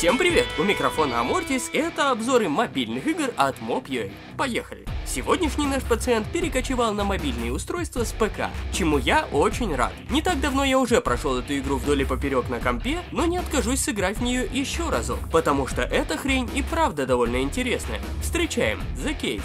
Всем привет! У микрофона Амортис, это обзоры мобильных игр от Mob.ua. Поехали! Сегодняшний наш пациент перекочевал на мобильные устройства с ПК, чему я очень рад. Не так давно я уже прошел эту игру вдоль и поперек на компе, но не откажусь сыграть в нее еще разок, потому что эта хрень и правда довольно интересная. Встречаем The Cave.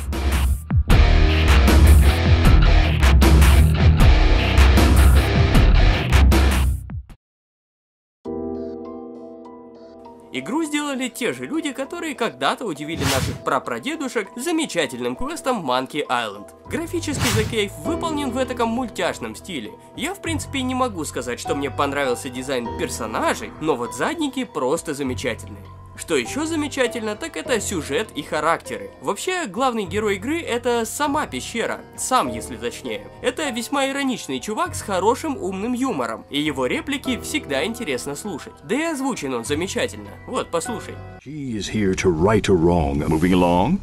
Игру сделали те же люди, которые когда-то удивили наших прапрадедушек замечательным квестом Monkey Island. Графически The Cave выполнен в таком мультяшном стиле. Я в принципе не могу сказать, что мне понравился дизайн персонажей, но вот задники просто замечательные. Что еще замечательно, так это сюжет и характеры. Вообще, главный герой игры это сама пещера, сам если точнее. Это весьма ироничный чувак с хорошим умным юмором, и его реплики всегда интересно слушать. Да и озвучен он замечательно. Вот, послушай. She is here to right a wrong. Moving along?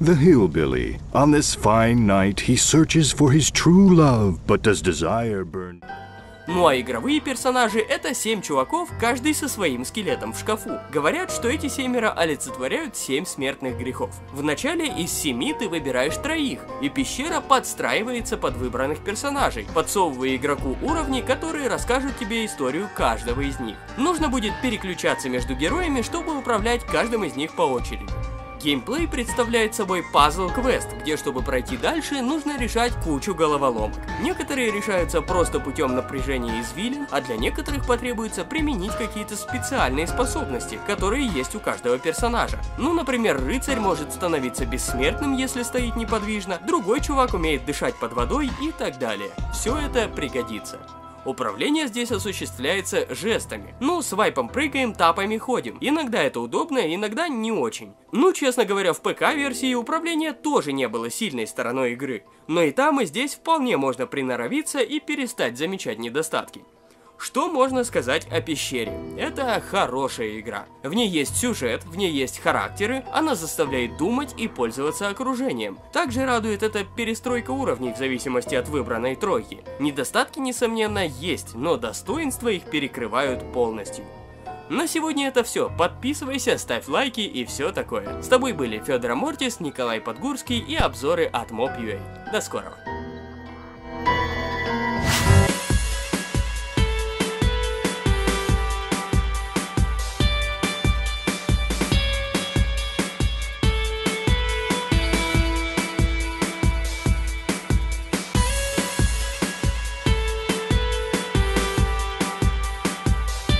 The hillbilly. On this fine night, he searches for his true love, but does desire burn... Ну а игровые персонажи это семь чуваков, каждый со своим скелетом в шкафу. Говорят, что эти семеро олицетворяют семь смертных грехов. Вначале из семи ты выбираешь троих, и пещера подстраивается под выбранных персонажей, подсовывая игроку уровни, которые расскажут тебе историю каждого из них. Нужно будет переключаться между героями, чтобы управлять каждым из них по очереди. Геймплей представляет собой пазл-квест, где чтобы пройти дальше, нужно решать кучу головоломок. Некоторые решаются просто путем напряжения извилин, а для некоторых потребуется применить какие-то специальные способности, которые есть у каждого персонажа. Ну, например, рыцарь может становиться бессмертным, если стоит неподвижно, другой чувак умеет дышать под водой и так далее. Все это пригодится. Управление здесь осуществляется жестами. Ну, свайпом прыгаем, тапами ходим. Иногда это удобно, иногда не очень. Ну, честно говоря, в ПК-версии управление тоже не было сильной стороной игры. Но и там, и здесь вполне можно приноровиться и перестать замечать недостатки. Что можно сказать о пещере? Это хорошая игра. В ней есть сюжет, в ней есть характеры, она заставляет думать и пользоваться окружением. Также радует эта перестройка уровней в зависимости от выбранной тройки. Недостатки, несомненно, есть, но достоинства их перекрывают полностью. На сегодня это все. Подписывайся, ставь лайки и все такое. С тобой были Федор Мортис, Николай Подгурский и обзоры от Mob.ua. До скорого.